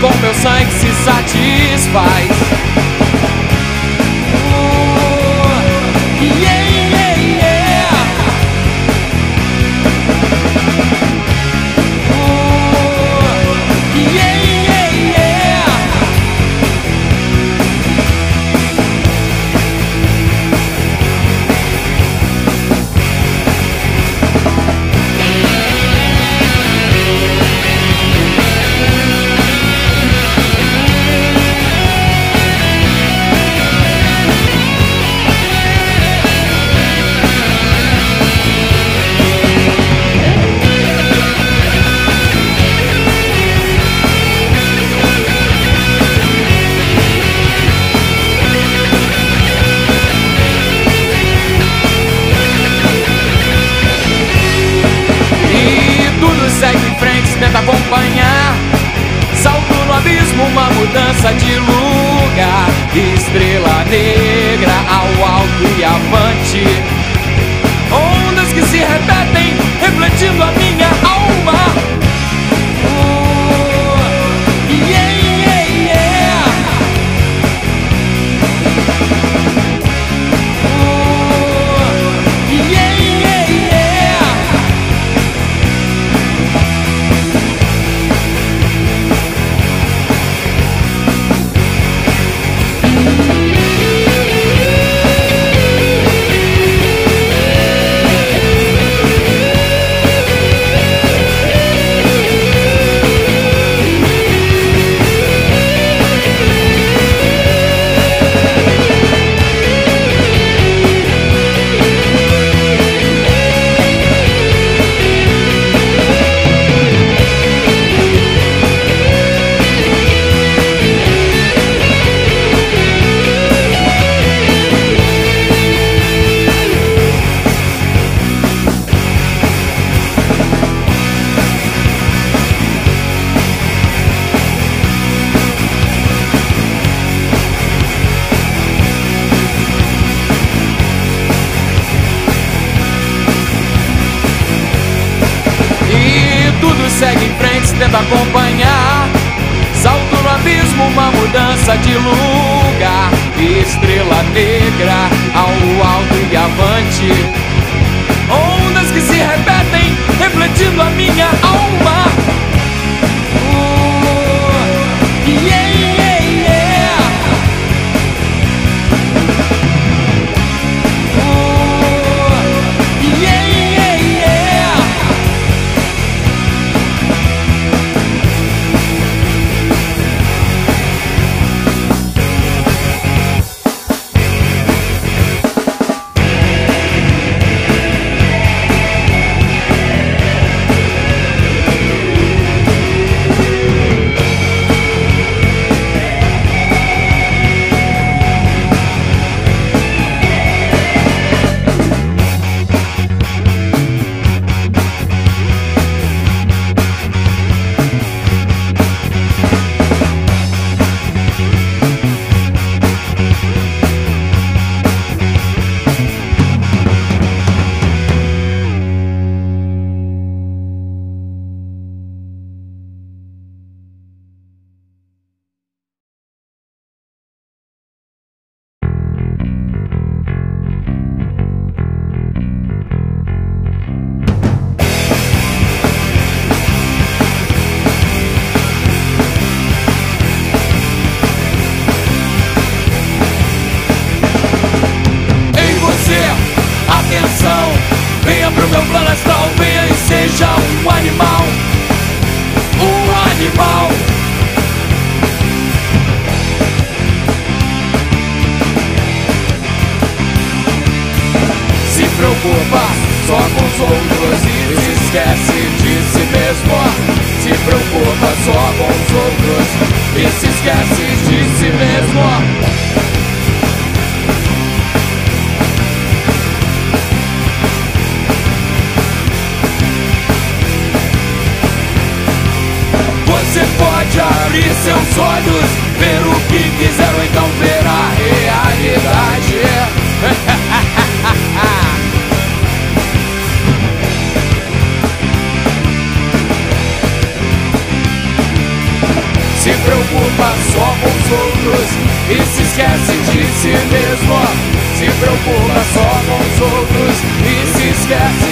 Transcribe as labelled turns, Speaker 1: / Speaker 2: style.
Speaker 1: yeah, yeah, yeah. Yeah.